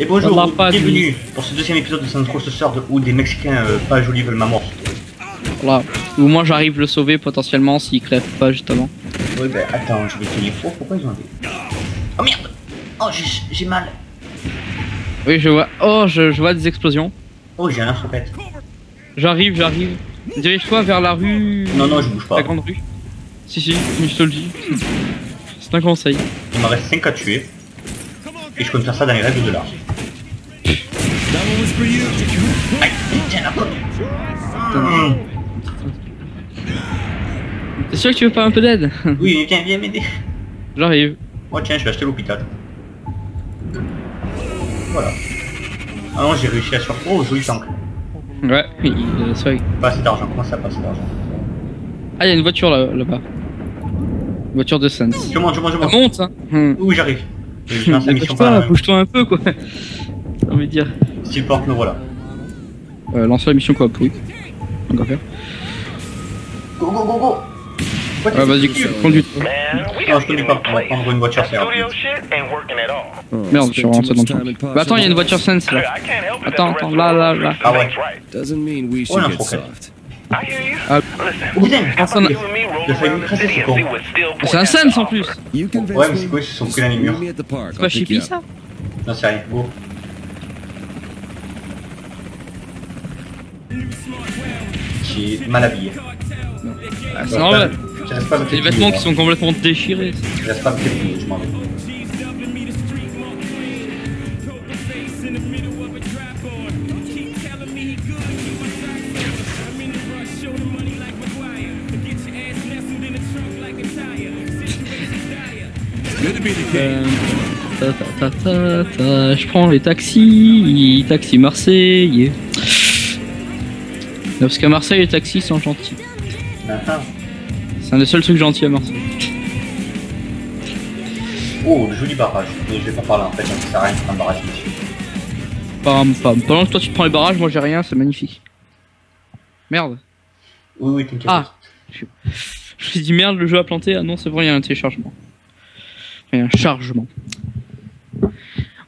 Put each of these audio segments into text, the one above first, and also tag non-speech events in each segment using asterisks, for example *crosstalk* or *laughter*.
Et bonjour, bienvenue pour ce deuxième épisode de Centro ce soir de où des Mexicains euh, pas jolis veulent ma mort. Voilà. Ou moi j'arrive le sauver potentiellement s'il crève pas justement. Oui, bah attends, je vais tenir faux, pourquoi ils ont des. Oh merde Oh, j'ai- mal Oui, je vois. Oh, je, je vois des explosions. Oh, j'ai un lance-roquette. J'arrive, j'arrive. Dirige-toi vers la rue. Non, non, je bouge pas. La grande rue. Si, si, je te le dis. C'est un conseil. Il me reste 5 à tuer. Et je compte faire ça dans les règles de l'art. Aïe, putain, la pomme Mmh. T'es sûr que tu veux pas un peu d'aide *laughs* Oui, viens, viens m'aider. J'arrive. Oh tiens, je vais acheter l'hôpital. Voilà. Ah non, j'ai réussi à surprendre. Oh, joli tank. Ouais, il- euh, c'est vrai. Pas assez d'argent, comment ça passe d'argent Ah, il y a une voiture là- là-bas. Une voiture de Sense. Je monte, je monte, je monte. monte, hein. Oui, j'arrive. La Bouge-toi un peu quoi. *laughs* J'ai envie de dire. Style porte, me voilà. Euh, lance la mission quoi, oui. On va faire. Go, go, go, go Ah, vas-y, conduis. Non, je connais pas. On va prendre une voiture, c'est rapide. all. Merde, je suis rentré dans le truc. Bah attends, il y a une voiture Sense là. Attends, attends, là, là, là. Ah ouais. right. Doesn't Ah. C'est un Sense en plus. Ouais, mais c'est quoi, ils se sont pris dans les murs. C'est pas Chippy ça? Non, c'est rien, go. J'ai mal habillé. Ah, C'est normal. Me C'est des trépiller, vêtements qui sont complètement déchirés. Je reste pas me je m'en vais. Ta, ta, Je prends les taxis, taxi marseillais. Non, Parce qu'à Marseille, les taxis sont gentils. Ah. C'est un des seuls trucs gentils à Marseille. Oh, le joli barrage. Mais je vais pas parler en fait, ça sert à rien de un barrage. Pam, pam. Pendant que toi tu prends les barrages, moi j'ai rien, c'est magnifique. Merde. Oui, oui, t'inquiète. Ah. Je me suis dit merde, le jeu a planté. Ah non, c'est vrai, il y a un téléchargement. A un chargement.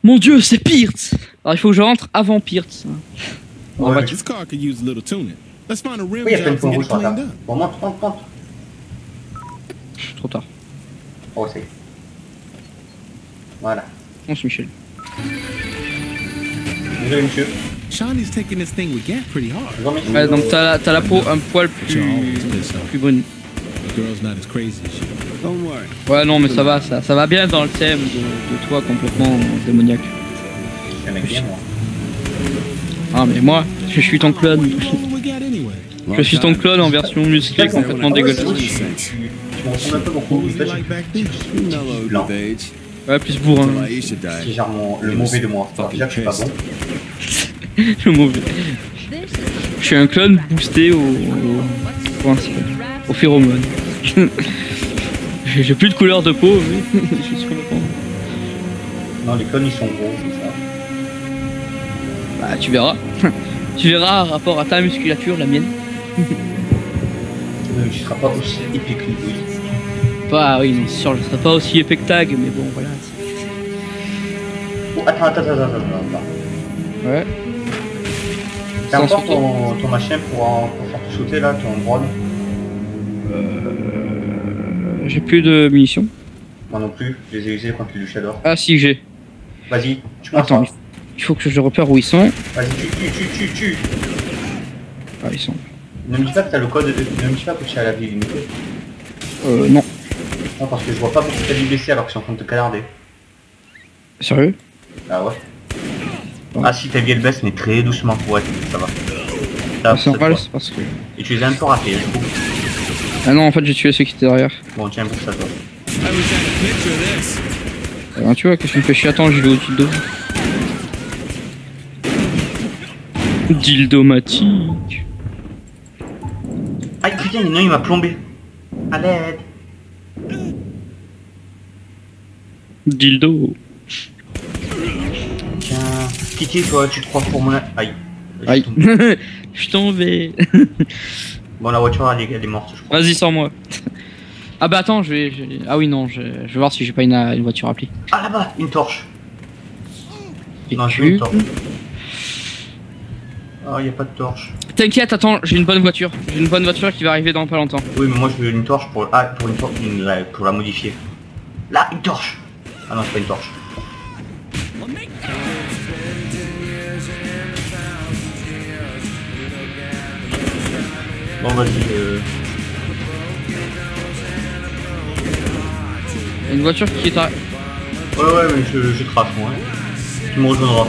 Mon dieu, c'est Pirtz Alors il faut que je rentre avant. En voiture. Oui, il y a plein de points rouges sur la. Bon, monte, monte, monte. Trop tard. Oh, c'est. Voilà. Pense Michel. Désolé, monsieur. Shawnee's taking this thing with Gap pretty hard. Je vous remercie. Ouais, donc t'as la, peau un poil plus, plus brune. The girl's not as crazy as you. Ouais, non, mais ça va, ça, ça va bien dans le thème de, de toi complètement démoniaque. Ah, mais moi, je suis ton clone. Je suis ton clone en version musclée complètement Ah ouais, dégueulasse. c'est age. Ouais, plus bourrin. Gères mon, le mauvais de moi. Déjà que je suis pas bon. *laughs* Le mauvais. Je suis un clone boosté au. au. Au phéromone. *laughs* *laughs* J'ai plus de couleur de peau, mais *laughs* je suis complètement. Non, les clones ils sont gros, c'est ça. Bah, tu verras. *laughs* tu verras rapport à ta musculature, la mienne. Euh, Tu seras pas aussi épique que lui. Bah, oui, non, c'est sûr, je serai pas aussi épais que Tag, mais bon, voilà. Oh, attends, attends, attends, attends, attends. attends. Ouais. T'as encore ton, ton machin pour, en- pour faire sauter là, ton drone? Euh, J'ai plus de munitions. Moi non plus, je les ai usés contre les Luchador. Ah, si, j'ai. Vas-y, tu Attends, il faut que je repère où ils sont. Vas-y, tu, tu, tu, tu, tu. Ah, ils sont. Ne me dis pas que t'as le code, ne me dis pas que tu as la vie limitée. Euh, non. Non, parce que je vois pas beaucoup vie baisser alors qu'ils sont en train de te canarder. Sérieux? Ah ouais Bon. Ah si, ta vie elle baisse, mais très doucement. Ouais, ça va. Ça, C'est parce que. Et tu les as un peu je trouve. Ah non, en fait, j'ai tué ceux qui étaient derrière. Bon, tiens, pour ça, toi. I wish I had a picture of this. Eh ben, tu vois, qu'est-ce qui me fait chier Attends, je vais au-dessus de Dildomatique. Aïe putain, non, il m'a plombé. À l'aide. Dildo. Tiens, pitié toi, tu te crois pour mon... Aïe. Aïe. *laughs* Je suis tombé. *laughs* Bon, la voiture, elle est, elle est morte, je crois. Vas-y, sors-moi. *laughs* Ah bah attends, je vais... je- Ah oui, non, je, je vais voir si j'ai pas une, une voiture appli. Ah là-bas, une torche. Non, je veux une torche. Ah, y a pas de torche. T'inquiète, attends, j'ai une bonne voiture. J'ai une bonne voiture qui va arriver dans pas longtemps. Oui, mais moi je veux une torche pour... Ah, pour une torche, une- la- pour la modifier. Là, une torche Ah non, c'est pas une torche. Bon, vas-y, euh... Une voiture qui est à... Ouais, ouais, mais je, je trace, moi. Tu me rejoindras.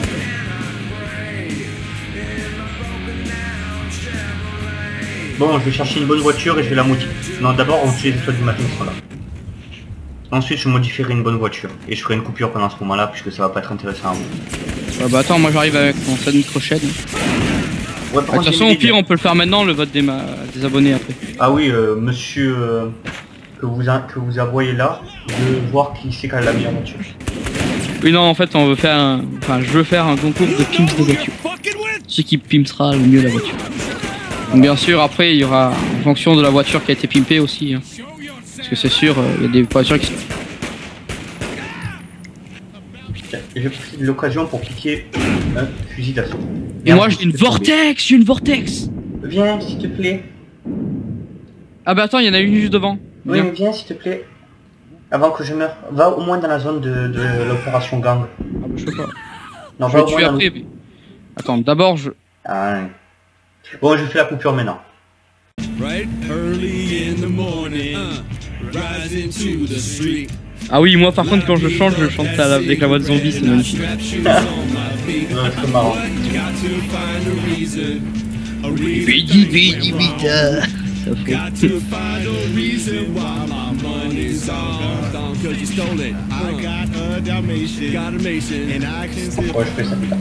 Bon, je vais chercher une bonne voiture et je vais la modifier. Non, d'abord, on tue les étoiles du matin qui sont là. Ensuite, je modifierai une bonne voiture. Et je ferai une coupure pendant ce moment-là, puisque ça va pas être intéressant à vous. Ouais, bah attends, moi j'arrive avec mon scène microchaîne. Ouais, De toute façon, au pire, on peut le faire maintenant, le vote des, ma- des abonnés après. Ah oui, euh, monsieur euh, que vous a- que vous envoyez là, de voir qui c'est qui a la meilleure voiture. Oui, non, en fait, on veut faire un... Enfin, je veux faire un concours de pimps de voiture. Celui qui pimpsera le mieux la voiture. Donc, bien sûr, après, il y aura, en fonction de la voiture qui a été pimpée aussi. hein. Parce que c'est sûr, euh, il y a des voitures qui sont... Profite de l'occasion pour piquer un fusil d'assaut. Et moi, j'ai une vortex J'ai une vortex Viens, s'il te plaît. Ah bah attends, il y en a une juste devant. Oui, Viens. mais viens, s'il te plaît. Avant que je meure. Va au moins dans la zone de, de l'opération gang. Ah bah, je sais pas. Non, Je va vais au moins tuer dans après. mais- Attends, d'abord, je... Ah, ouais. Bon, je fais la coupure maintenant. Right early in the morning, rising to the street. Ah oui, moi par contre, quand je chante, je chante avec la voix de zombie, c'est magnifique. *laughs* C'est marrant. Got to find a reason. A reason. Bidi, bidi, bida. Ça fait... Got to find a reason why my money's all gone. Cause you stole it. I got a Dalmatian. Got a Mason. And I can still. Ouais, je fais ça plus tard.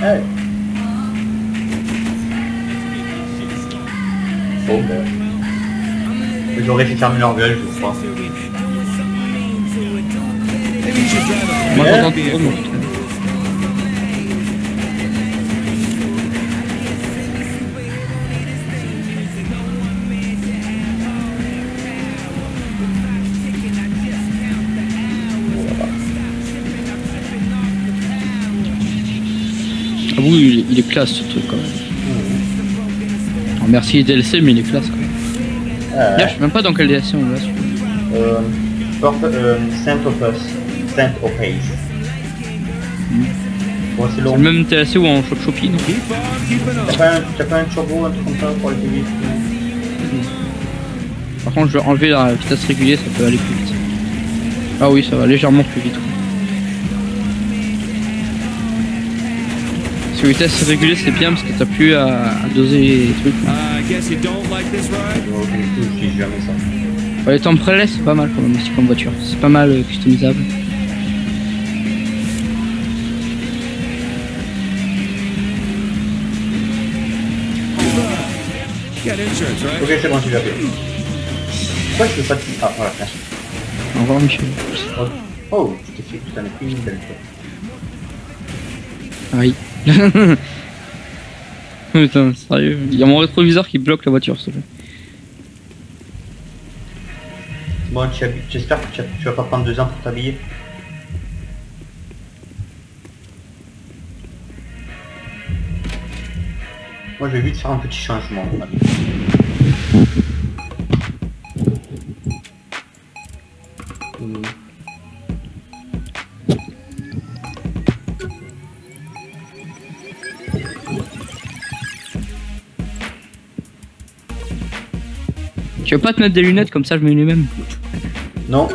Hey. Bon, fait fermer leur gueule, je crois. Moi. Ah oui, il est, classe ce truc quand même. Alors, merci les DLC, mais il est classe quand même. Euh, Là, je sais même pas dans quel DLC on va. euh, euh, Saint Opus. Saint Opage. Bon, c'est le même DLC ou en Shop Shopping. non. T'as pas, un- pas un turbo, un truc comme ça pour aller plus vite Par contre, je vais enlever la vitesse régulière, ça peut aller plus vite. Ah oui, ça va légèrement plus vite. Que vitesse régulière, c'est bien parce que t'as plus à, à doser les trucs. Je ça. Ouais, les temps prélais, c'est pas mal quand même aussi comme voiture. C'est pas mal euh, customisable. Ok, c'est bon, tu l'as fait. Pourquoi je fais pas de... Ah, voilà, merci. Au revoir, Michel. Oh, oh tu t'es fait putain, mais plus une belle fois. Aïe. *laughs* Putain, sérieux. Il y a mon rétroviseur qui bloque la voiture, s'il te plaît. Bon, j'espère que tu vas pas prendre deux ans pour t'habiller. Moi, je vais vite faire un petit changement. Tu veux pas te mettre des lunettes comme ça, je mets les mêmes. Non,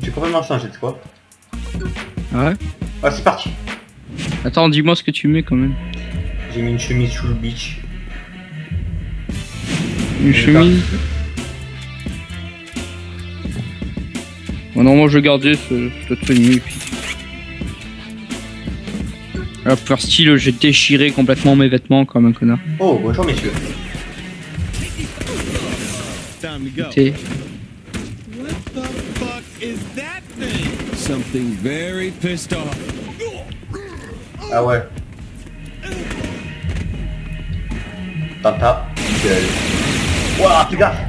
j'ai complètement changé de quoi. Ah ouais Ah, c'est parti. Attends, dis-moi ce que tu mets quand même. J'ai mis une chemise sous le beach. Une chemise. Bon, non, moi je vais garder ce, cette tenue et puis. Là, pour faire style, j'ai déchiré complètement mes vêtements comme un connard. Oh, bonjour messieurs. Time to go. T'es- What the fuck is that thing? Something very pissed off. Ah ouais. Tata. Gueule. Ouah, fais gaffe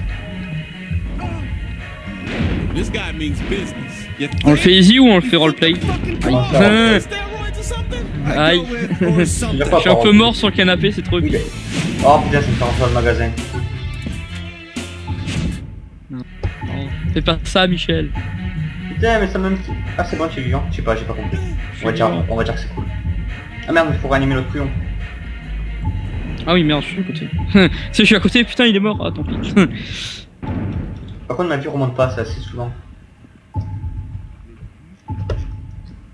This guy means business. On le fait easy ou on le fait roleplay? Aïe. *laughs* Je suis un peu mort sur le canapé, c'est trop mais- Oh putain, rentrer dans le magasin. Fais pas ça, Michel. Putain, mais ça me... Ah, c'est bon, tu es vivant Je sais pas, j'ai pas compris. On va dire, on va dire que c'est cool. Ah merde, il faut réanimer l'autre couillon. Ah oui, merde, je suis à côté. *laughs* si je suis à côté, putain, il est mort. Ah, tant pis. *laughs* Par contre, ma vie remonte pas, c'est assez souvent.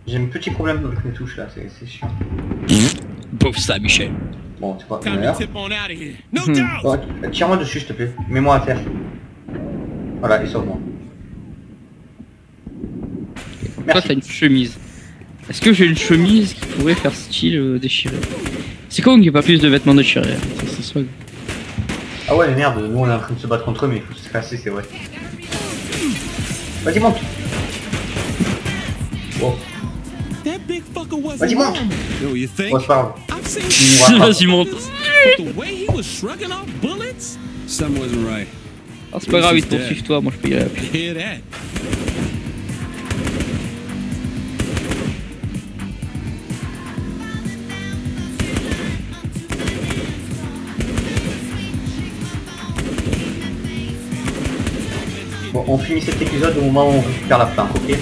J'ai un petit problème avec mes touches là, c'est chiant. Pauvre ça, Michel. Bon, tu vois, Time to meilleur. tip on out of here. No doubt. Ouais, Tire-moi dessus, s'il te plaît. Mets-moi à terre. Voilà, et sauve-moi. Toi, t'as une chemise. Est-ce que j'ai une chemise qui pourrait faire style euh, déchiré C'est con qu'il n'y ait pas plus de vêtements déchirés. hein. Ça, c'est swag. Ah ouais, merde, nous on est en train de se battre contre eux, mais il faut se casser, c'est vrai. Vas-y, monte That big fucker was Vas-y, monte Yo, you think? oh c'est pas grave. I've seen Tu mourras pas. Vas-y, monte. but the way he was shrugging off bullets? Something wasn't right. Ah, c'est pas grave, ils te poursuivent toi, moi je peux y aller. Hear that? On finit cet épisode au moment où on récupère la planque, ok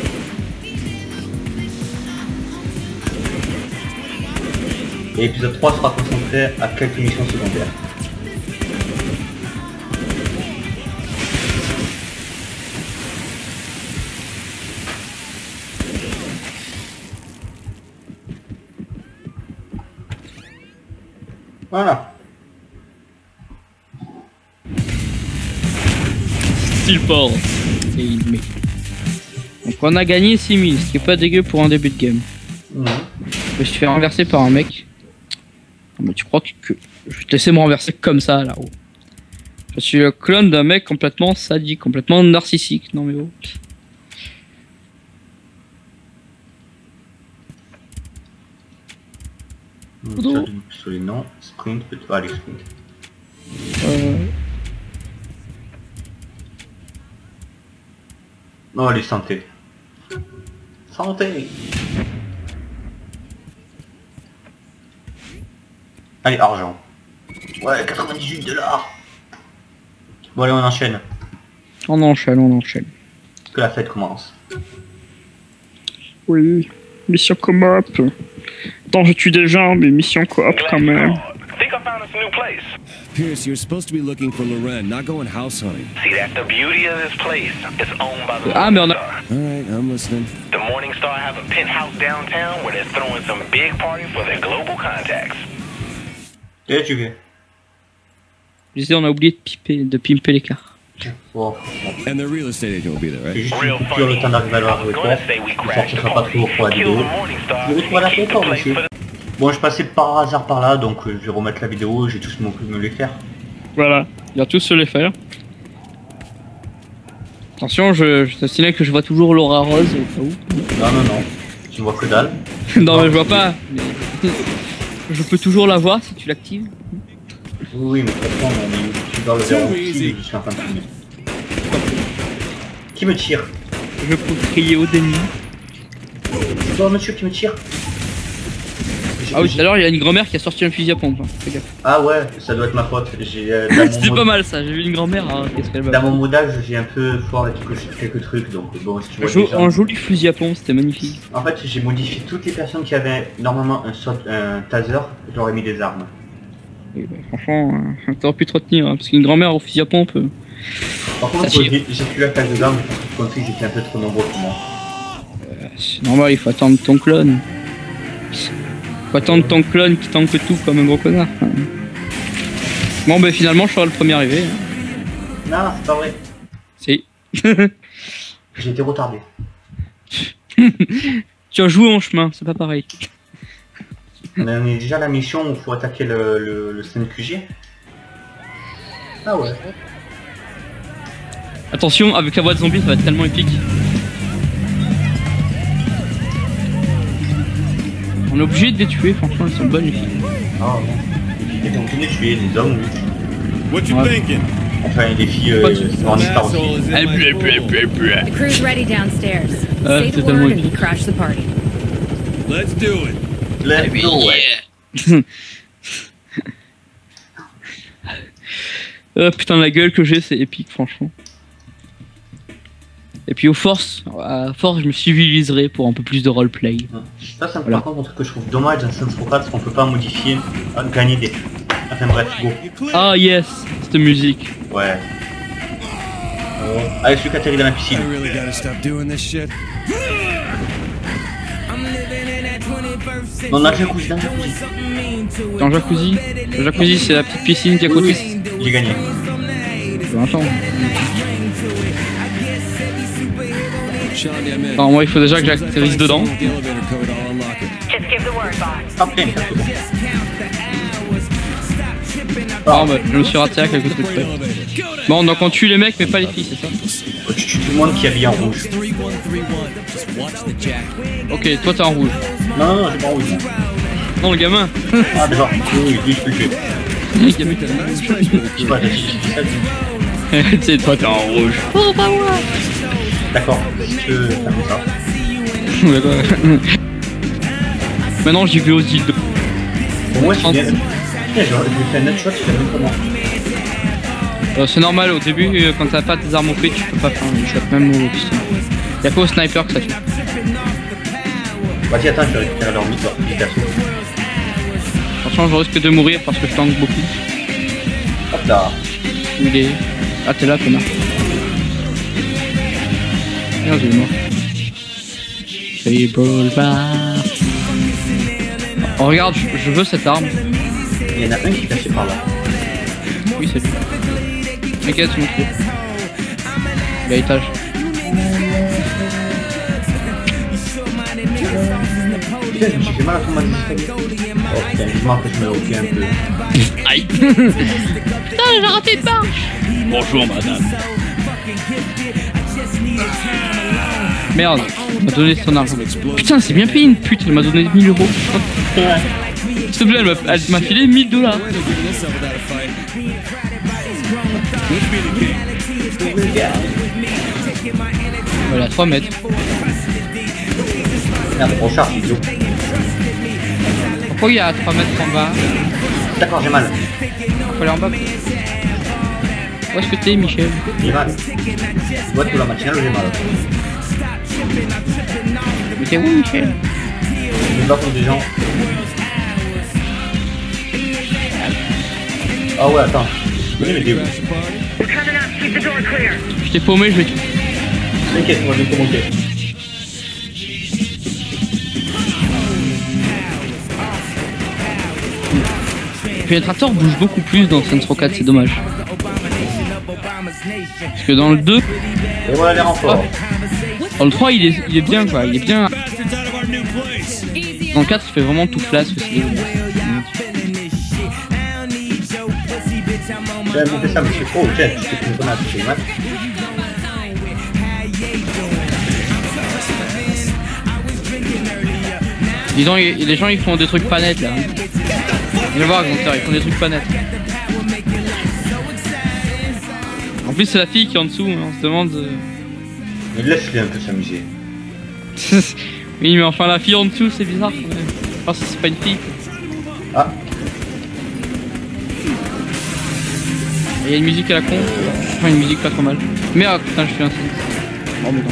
Et l'épisode 3 sera concentré à quelques missions secondaires. Voilà. Style. On a gagné 6000, ce qui est pas dégueu pour un début de game. Je me suis fait renverser par un mec. Non, mais tu crois que, je vais te laisser me renverser comme ça là-haut? Je suis le clone d'un mec complètement sadique, complètement narcissique. Non mais oh. Non. Sprint, peut-être. Allez, sprint. Euh, Non, allez, santé. Santé Allez, argent. Ouais, 98 dollars Bon, allez, on enchaîne. on enchaîne, on enchaîne. Que la fête commence. Oui, mission coop. Attends, je tue des gens, mais mission coop quand même. Think I found us a new place. Pierce, you're supposed to be looking for Loren, not going house hunting. See, that's the beauty of this place. It's owned by the I'm on a- Morningstar. All right, I'm listening. The Morning Morningstar have a penthouse downtown where they're throwing some big party for their global contacts. Et là, tu veux Je disais, on a oublié de, piper, de pimper les cars. Bon, bon. And the real estate agent will be there, C'est right? juste Real une coupure le funny. temps d'arriver à I la was rue gonna say we crashed the sortira pas party, pour la kill vidéo. the Morningstar, Je vais retrouver la and keep Bon, je passais par hasard par là, donc euh, je vais remettre la vidéo, j'ai tous me les faire. Voilà, il va tous se les faire. Attention, je, je te signale que je vois toujours Laura Rose au cas où. Non, non, non. Tu ne vois que dalle. *laughs* non, mais je vois pas. mais- je peux toujours la voir si tu l'actives. Oui, oui, mais façon, on est youtubeur le easy. je suis en train de filmer. Qui me tire? Je peux crier au déni. C'est toi, monsieur, qui me tire? Ah oui, tout à l'heure, il y a une grand-mère qui a sorti un fusil à pompe. hein. Gaffe. Ah ouais, ça doit être ma faute. J'ai, euh, *laughs* C'était pas mal ça, j'ai vu une grand-mère. hein, dans mon modage, j'ai un peu fort avec quelques, quelques trucs, donc bon, si tu un, vois déjà- un joli fusil à pompe, c'était magnifique. En fait, j'ai modifié toutes les personnes qui avaient normalement un, saut- un taser, ai mis des armes. Oui, bah, franchement, euh, *laughs* t'aurais pu te retenir, hein, parce qu'une grand-mère au fusil à pompe. euh, Par contre, j'ai plus la classe de que comme si j'étais un peu trop nombreux pour moi. C'est normal, il faut attendre ton clone. Faut attendre ton clone qui tanque tout comme un gros connard. Bon, bah finalement, je serai le premier arrivé. Non, c'est pas vrai. Si. *laughs* J'ai été retardé. *laughs* tu as joué en chemin, c'est pas pareil. On est déjà à la mission où il faut attaquer le, le, le CNQG. Ah ouais. Attention, avec la voix de zombie, ça va être tellement épique. On est obligé de les tuer, franchement, elles sont bonnes les filles. Ah non. Et puis, continue de tuer les hommes, oui. What you Ouais. thinking? Enfin, les filles euh, en histoire aussi. Asshole is in Elle my pue, elle pue, elle phone. pue, elle pue. The crew's ready downstairs. Ah, Say the word and we crash the party. Let's do it. Let's go, ouais. Euh, putain, la gueule que j'ai, c'est épique, franchement. Et puis, aux forces, à force, je me civiliserai pour un peu plus de roleplay. Ça, c'est un- Voilà. par contre un truc que je trouve dommage dans Saints Row 4, c'est qu'on peut pas modifier, euh, gagner des... Enfin bref, go. Ah, yes, cette musique. Ouais. Oh. Allez, celui qui atterrit dans la piscine. Dans le jacuzzi, dans le jacuzzi. Dans le jacuzzi. Le jacuzzi, c'est la petite piscine qui est à côté. J'ai gagné. Attends. Non, moi, il faut déjà que j'atterrisse dedans. Bon. Ah, bah, je me suis raté à quelque chose de près. Bon, donc on tue les mecs, mais pas les filles, c'est ça Oh, Tu tues tout le monde qui est habillé en rouge. Ok, toi t'es en rouge. Non, non, non, j'ai pas en rouge. moi. Non, le gamin. Ah, d'accord. Oui, oui, je peux le tuer. Le gamin. Pas, *laughs* tu sais, toi t'es en rouge. D'accord. Si tu veux faire comme ça. D'accord. *laughs* Maintenant, j'y vais aux îles. Pour moi, je je lui fais un headshot, je même comment. Euh, c'est normal, au début, euh, quand t'as pas tes armes au pied, tu peux pas faire un shot, même au pistolet. Y'a pas au sniper que ça tue. Vas-y, attends, je vais récupérer leur leur petit perso. Franchement, je risque de mourir parce que je tank beaucoup. Hop là. Il est Ah, t'es là, connard. Merde, est mort. Fable bar. Oh, regarde, je, je veux cette arme. Il y en a un qui est passé par là. Oui, c'est lui. T'inquiète, c'est mon truc. Il est à l'étage. Putain, je fait mal à tomber. Oh putain, vivement que je me refais un peu. Aïe *laughs* Putain, j'ai raté une marche Bonjour, madame. Merde, elle m'a donné son argent. Putain, c'est bien payé une pute, elle m'a donné 1000 euros. S'il te plaît, elle m'a- filé 1000 dollars. Voilà, 3 mètres. Merde, on charge, idiot. Pourquoi il y a 3 mètres en bas? D'accord, j'ai mal. Faut aller en bas. Où est-ce que t'es, Michel? J'ai mal. Ouais, tout la matinale, j'ai mal. Mais t'es où, Michel Je contre des gens. Ah ouais, attends. Je connais mes débuts. Je t'ai paumé, je vais te... T'inquiète, on va bien commenter. Le pénétrateur bouge beaucoup plus dans Saints Row 4, c'est dommage. Parce que dans le 2, Et voilà les renforts. Dans le 3, il est, il est bien quoi, il est bien. Dans le 4, il fait vraiment tout flasque aussi. J'ai monté ça, tiens, tu t'es fait une grenade, c'est mal. Disons, les gens ils font des trucs pas nets là. Viens voir, Gunther, ils font des trucs pas nets. En plus, c'est la fille qui est en dessous, hein, on se demande. Mais laisse-les un peu s'amuser. *laughs* oui, mais enfin, la fille en dessous, c'est bizarre quand même. Enfin, c'est pas une fille. Ah, Il y a une musique à la con. Enfin, une musique pas trop mal. Merde, putain, je suis un Saints. Oh, mais non.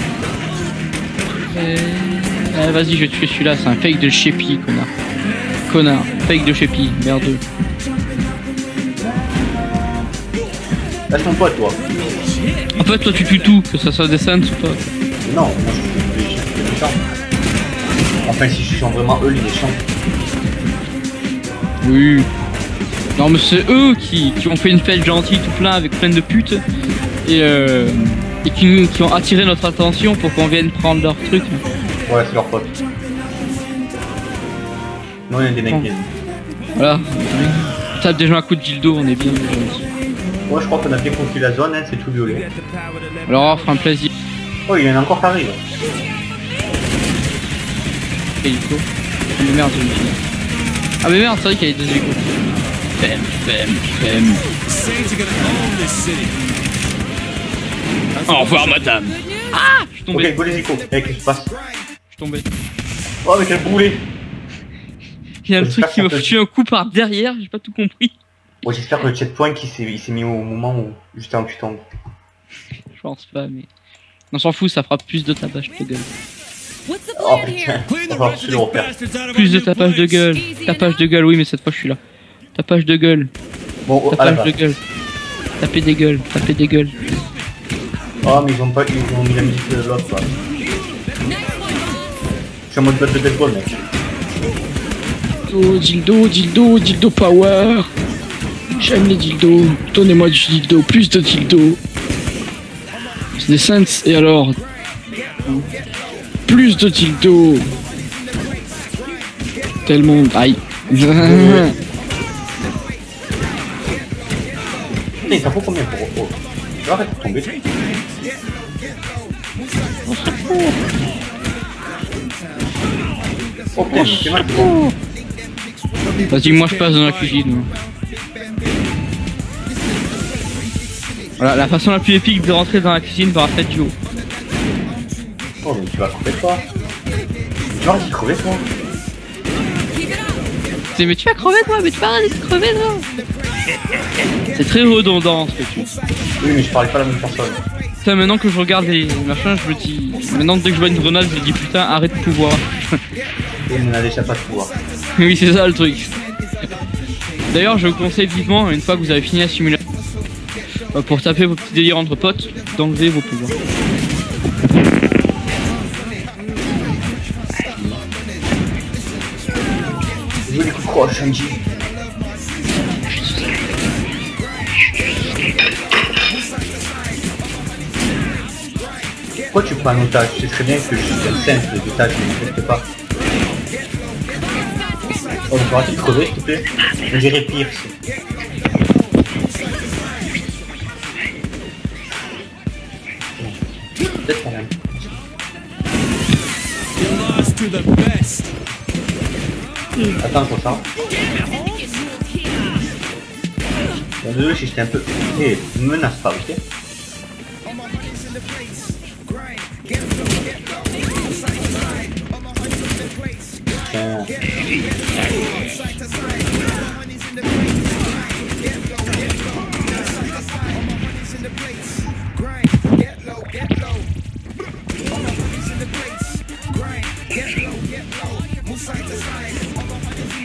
Euh, euh, Vas-y, je vais tuer celui-là, c'est un fake de Sheppy, connard. Connard, fake de Sheppy, merdeux. laisse mon pote, toi. En fait, toi, tu tues tout, que ça soit des Saints ou pas. Non, moi je suis les méchants. Enfin, si je suis vraiment eux les méchants. Oui. Non, mais c'est eux qui, qui ont fait une fête gentille tout plein avec plein de putes. Et, euh, et qui, qui ont attiré notre attention pour qu'on vienne prendre leur truc. Ouais, c'est leur pote. Non, il y a des mecs. Voilà. Tape des gens à coups de dildo, on est bien. Moi, je crois qu'on a bien compris la zone, hein, c'est tout violet. Alors, on fera un plaisir. Oh, il y en a encore qui. Ah mais merde, j'ai une fille. Ah mais merde, c'est vrai qu'il y a les deux hélicos. femme, femme, femme. Au revoir, madame. Ah Je suis tombé, Ok, go les. Eh, qu'est-ce qui se passe je suis tombé. Oh, mais quel boulet Il y a un truc qui m'a foutu un coup par derrière, j'ai pas tout compris. Bon, j'espère que le checkpoint il s'est il s'est mis au moment où juste avant que tu tombes. Je pense pas, mais. On s'en fout, ça fera plus de tapage de gueule. What's the Oh putain, rest of le Plus de tapage de gueule. Tapage de gueule, oui, mais cette fois je suis là. Tapage de gueule. Bon, oh, à la Tapage de gueule. Taper des gueules, taper des gueules. Oh, mais ils ont pas, ils ont mis la musique de l'autre, quoi. Je suis en mode batte de baseball, mec. Oh, dildo, dildo, dildo power. J'aime les dildos. Donnez-moi du dildo, plus de dildo. C'est des Saints, et alors? Plus de dildo. Tellement. Aïe. Putain, *laughs* ça faut combien pour oh. Je vais arrêter de tomber. Oh putain, c'est mal. Vas-y, moi je passe dans la cuisine. Voilà, la façon la plus épique de rentrer dans la cuisine par la tête du haut. Oh, mais tu vas crever toi. Tu vas crever toi. C'est mais tu vas crever toi, mais tu vas arrêter de crever toi. C'est très redondant ce que tu. Oui, mais je parlais pas à la même personne. Putain, maintenant que je regarde les machins, je me dis. Maintenant, dès que je vois une grenade, je me dis putain, arrête de pouvoir. *laughs* Et il n'a déjà pas de pouvoir. oui, c'est ça le truc. D'ailleurs, je vous conseille vivement, une fois que vous avez fini la simulation, pour taper vos petits délires entre potes, d'enlever vos pouvoirs. Je. Pourquoi tu prends un otage? Tu sais très bien que je suis un saint, les otages ne m'inquiète pas. Oh, tu peux arrêter crever, s'il te plaît On dirait Pierce. Attends, pour ça. Désolé si j'étais un peu... Eh, menace pas, ok?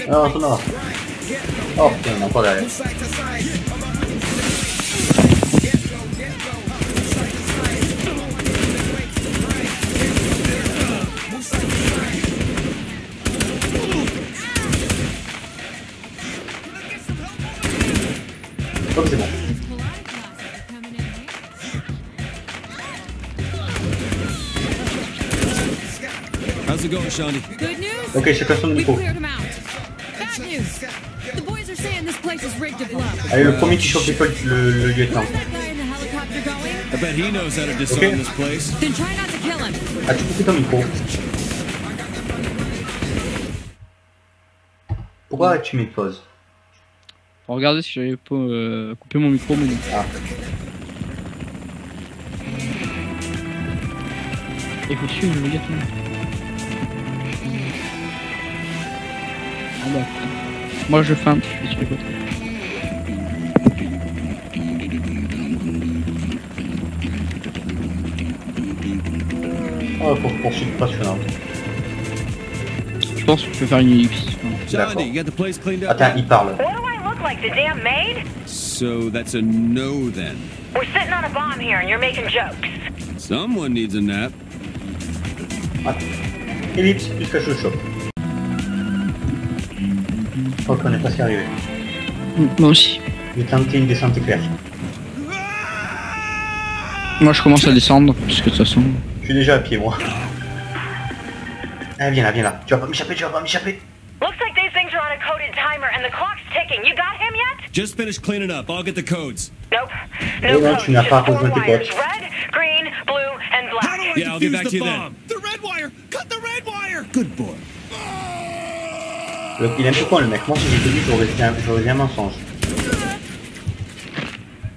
Non, ça va. Oh putain, on est encore derrière. Oh, c'est bon. How's it going, Shawnee? Good news? Ok, chacun son We micro. Allez, le premier qui chope l'école, le, le lieutenant. Where's that guy in the helicopter going? I bet he knows how to disarm Okay. this place. Then try not to kill him. Ah, tu coupes ton micro. Pourquoi tu mets pause? Pour regarder si j'avais pas euh, coupé mon micro, mais non. Ah, Il faut suivre le gars. Ah bah. Moi je feinte, je suis sur les côtés. Oh, pour poursuite passionnante. Je pense que je peux faire une ellipse. D'accord. Shawnee, you got the place cleaned up? Attends, il parle. What do I look like, the damn maid? So that's a no then. We're sitting on a bomb here and you're making jokes. Someone needs a nap. Ellipse, je le chope. Je crois qu'on est presque arrivé. Moi aussi. J'ai tenté une descente éclair. Moi je commence à descendre, parce que de toute façon. Je suis déjà à pied, moi. Ah, viens là, viens là. Tu vas pas m'échapper, tu vas pas m'échapper. Looks like these things are on a coded timer and the clock's ticking. You got him yet? Just finished cleaning up. I'll get the codes. Nope. Eh No non, codes, tu n'as just pas four rejoint tes potes. Red, green, blue, and black. Yeah, I'll get back to you then. The red wire! Cut the red wire! Good boy. Le- il peu con, le mec. Moi, si j'étais lui, j'aurais dit un, j'aurais un mensonge.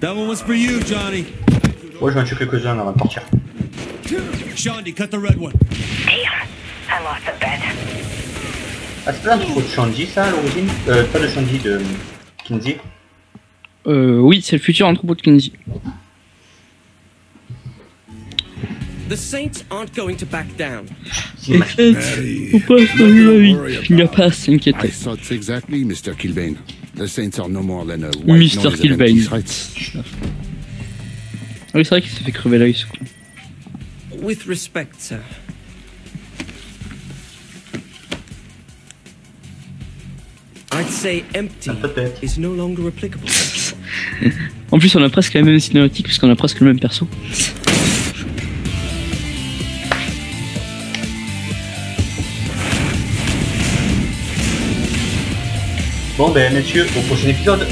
That one was for you, Johnny. Ouais, je vais en tuer quelques-uns avant de partir. Shandy, cut the red one. Damn, I lost a bet. Ah, c'est pas un truc de Shandy, ça, à l'origine Euh, pas de Shandy, de Kinsey. Euh, oui, c'est le futur entrepôt de Kinsey. The Saints aren't going to back down. Pas. Il n'y a pas à I s'inquiéter. thought exactly, Mr. Kilbane. The Saints are no more than a white Mr. Kilbane. Ah oui, c'est vrai qu'il s'est fait crever l'œil, ce con. With respect, sir. I'd say empty Peut-être. is no longer applicable. En plus, on a presque la même cinématique, puisqu'on a presque le même perso. Bon, ben, messieurs, au prochain épisode.